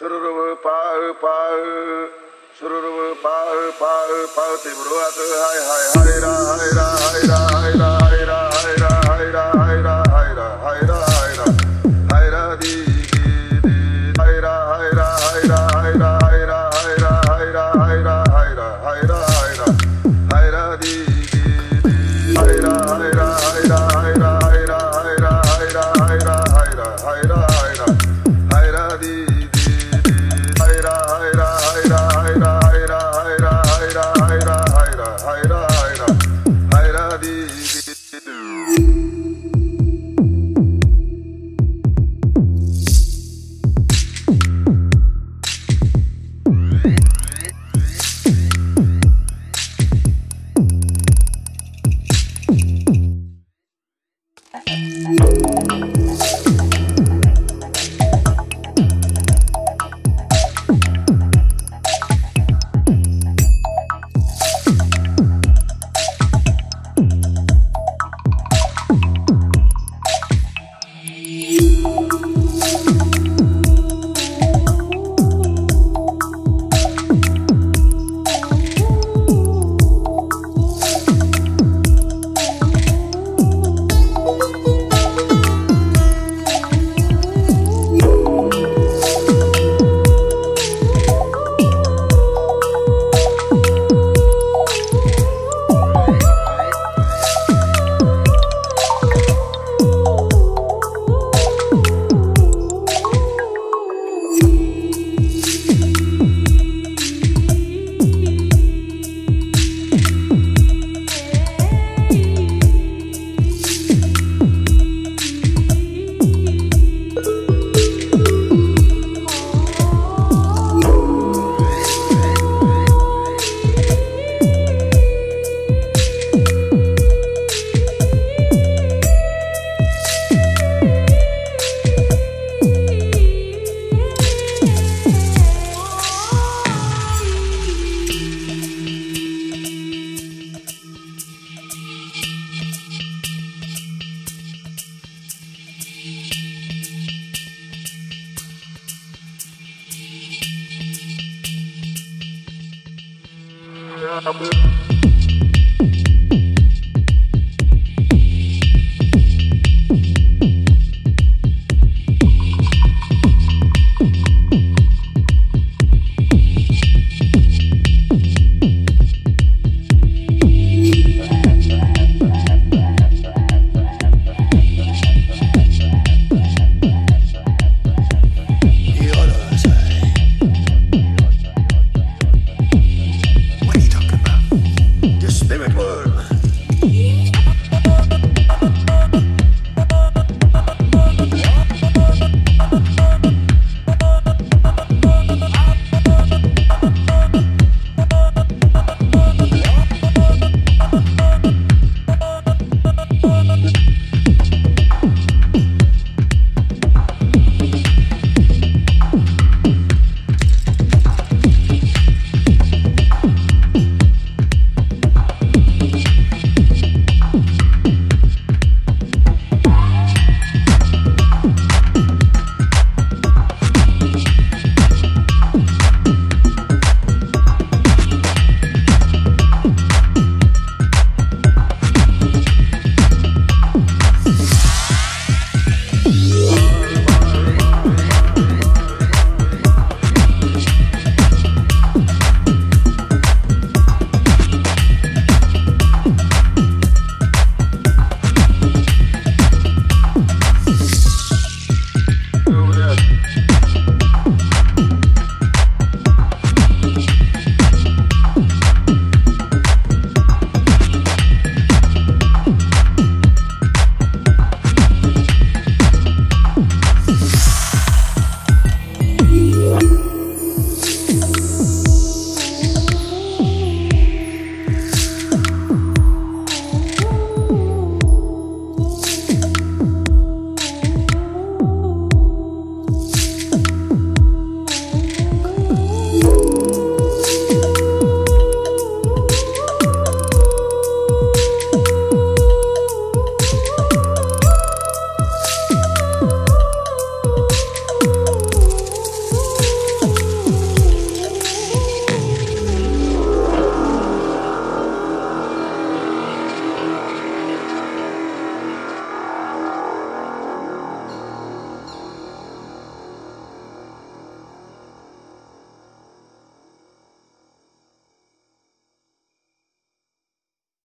சுருருவு பாழ் பாழ் சுருருவு பாழ் பாழ் பாழ் திமுருவாக்கு ஹாய் ஹாய் ஹாய் ரா ஹாய் ரா ஹாய் ரா ஹாய் ரா Música